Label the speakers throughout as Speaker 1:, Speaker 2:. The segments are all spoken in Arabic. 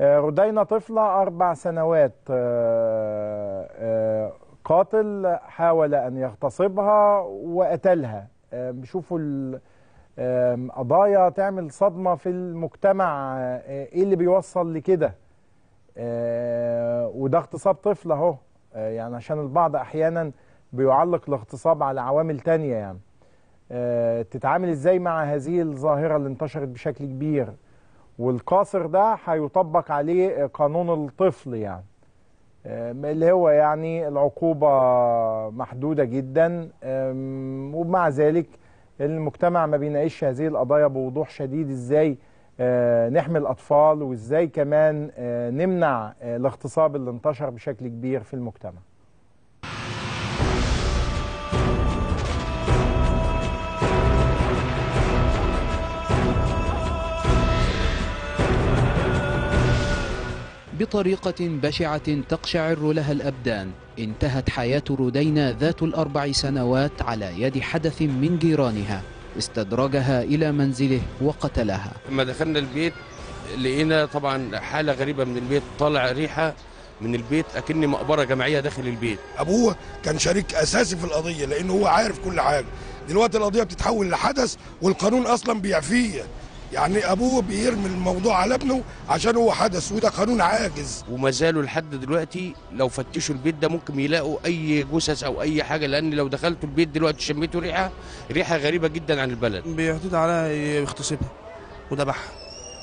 Speaker 1: آه، رودينا طفلة أربع سنوات. آه، آه، قاتل حاول أن يغتصبها وقتلها. آم، قضايا تعمل صدمة في المجتمع. إيه اللي بيوصل لكده؟ وده اغتصاب طفل أهو. يعني عشان البعض أحيانا بيعلق الاغتصاب على عوامل تانية يعني. تتعامل إزاي مع هذه الظاهرة اللي انتشرت بشكل كبير؟ والقاصر ده هيطبق عليه قانون الطفل يعني. آم، اللي هو يعني العقوبة محدودة جدا. ومع ذلك المجتمع ما بيناقش هذه القضايا بوضوح شديد إزاي آه، نحمي الأطفال وإزاي كمان آه، نمنع آه، الاغتصاب اللي انتشر بشكل كبير في المجتمع.
Speaker 2: بطريقة بشعة تقشعر لها الأبدان. انتهت حياة رودينا ذات الأربع سنوات على يد حدث من جيرانها. استدرجها إلى منزله وقتلها.
Speaker 3: لما دخلنا البيت لقينا طبعا حالة غريبة من البيت. طالع ريحة من البيت اكن مقبرة جماعيه داخل البيت.
Speaker 4: أبوه كان شريك أساسي في القضية لأنه هو عارف كل حاجة. دلوقتي القضية بتتحول لحدث والقانون أصلا بيعفيه. يعني أبوه بيرمي الموضوع على ابنه عشان هو حدث وده قانون عاجز.
Speaker 3: وما زالوا لحد دلوقتي لو فتشوا البيت ده ممكن يلاقوا أي جثث أو أي حاجة لأن لو دخلتوا البيت دلوقتي شميتوا ريحة ريحة غريبة جدا عن البلد.
Speaker 5: بيعتدي عليها يغتصبها وذبحها.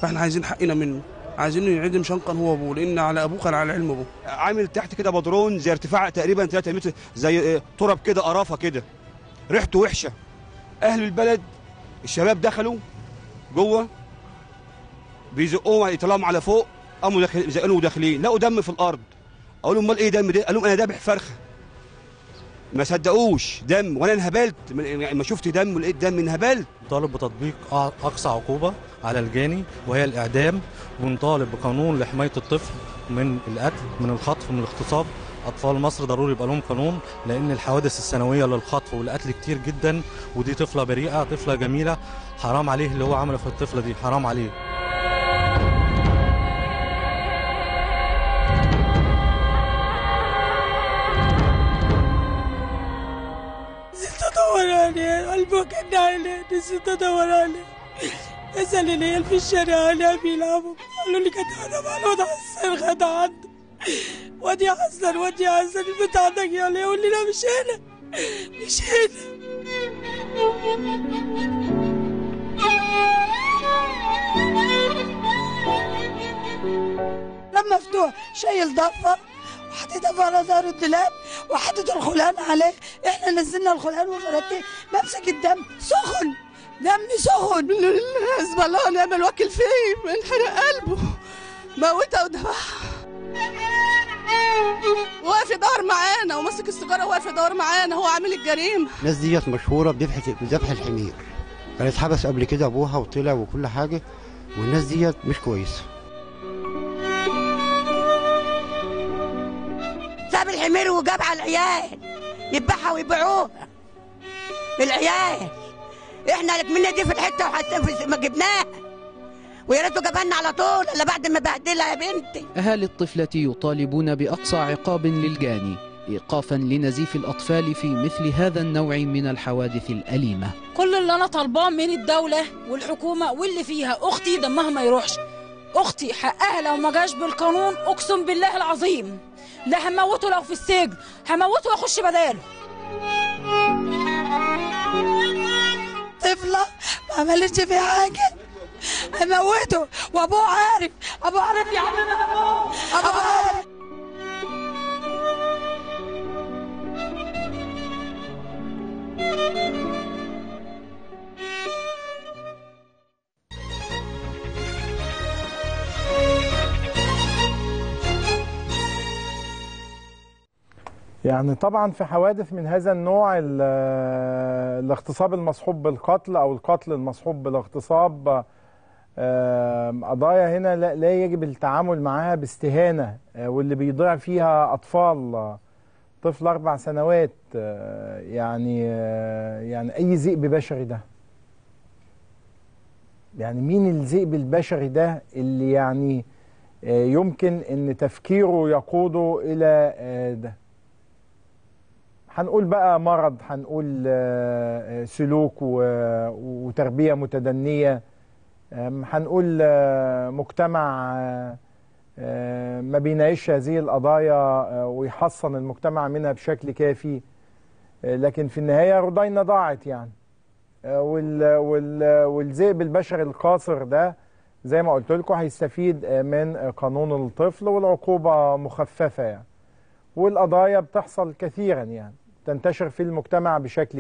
Speaker 5: فإحنا عايزين حقنا منه. عايزينه يعدم شنقا هو ابوه لأن على أبوه كان على علم أبوه.
Speaker 6: عامل تحت كده بدرون زي ارتفاع تقريبا 3 متر زي تراب كده قرافة كده. ريحته وحشة. أهل البلد الشباب دخلوا جوه بيزقوهم يطلعهم على فوق قاموا داخل- زقلوا داخلين لقوا دم في الأرض. أقول لهم امال إيه دم ده؟ قالوا لهم أنا ذابح فرخة. ما صدقوش. دم. وأنا انهبلت. ما شفت دم ولقيت دم انهبلت.
Speaker 7: نطالب بتطبيق أقصى عقوبة على الجاني وهي الإعدام. ونطالب بقانون لحماية الطفل من القتل من الخطف من الاغتصاب. أطفال مصر ضروري يبقى لهم قانون لأن الحوادث السنوية للخطف والقتل كتير جدا. ودي طفلة بريئة طفلة جميلة. حرام عليه اللي هو عمله في الطفلة دي. حرام عليه.
Speaker 8: عليه قلبه كان عليه نزلت ادور عليه اسال العيال في الشارع عليه بيلعبوا قالوا لي كانت أنا مع الواد حسن خد عنده وادي حسن وادي حسن البنت عندك يا علي يقول لي لا مش هنا؟ مش هنا. لما مفتوح شايل ضفة. وحطيتها على ظهر الدولاب وحطيت الخلان عليه. إحنا نزلنا الخلان وفردتيه بمسك الدم سخن. دمي سخن. حزب الله ونعم الوكيل فيه انحرق قلبه. موتها وذبحها واقف يدور معانا وماسك السيجارة واقف يدور معانا هو عامل الجريمة.
Speaker 9: الناس ديت مشهورة بذبح بذبح الحمير. كان اتحبس قبل كده أبوها وطلع وكل حاجة والناس ديت مش كويسة.
Speaker 8: ساب الحمير وجاب على العيال. يذبحها ويبيعوها. العيال. إحنا ركبنا دي في الحتة وحتى ما جبناها. ويا ريته جابها لنا على طول إلا بعد ما بهدلها يا بنتي.
Speaker 2: أهالي الطفلة يطالبون بأقصى عقاب للجاني إيقافا لنزيف الأطفال في مثل هذا النوع من الحوادث الأليمة.
Speaker 10: كل اللي أنا طالباه من الدولة والحكومة واللي فيها أختي دمها ما يروحش أختي حقها لو ما جاش بالقانون أقسم بالله العظيم. لا هموته لو في السجن هموته وأخش بداله.
Speaker 8: طفلة ما عملتش فيه حاجة. هموته وأبوه عارف. أبوه عارف يا عم ابوه أبوه عارف.
Speaker 1: يعني طبعا في حوادث من هذا النوع ال- الاغتصاب المصحوب بالقتل أو القتل المصحوب بالاغتصاب قضايا هنا لا, يجب التعامل معها باستهانة آه، واللي بيضيع فيها أطفال طفل أربع سنوات آه، يعني آه، يعني أي ذئب بشري ده. يعني مين الذئب البشري ده اللي يعني يمكن إن تفكيره يقوده إلى ده؟ هنقول بقى مرض هنقول آه، آه، سلوك وتربية متدنية. هنقول آه، مجتمع ما بيناقش هذه القضايا ويحصن المجتمع منها بشكل كافي. لكن في النهاية رضينا ضاعت يعني. وال وال والذئب البشري القاصر ده زي ما قلت لكم هيستفيد من قانون الطفل والعقوبة مخففة يعني. والقضايا بتحصل كثيرا يعني. تنتشر في المجتمع بشكل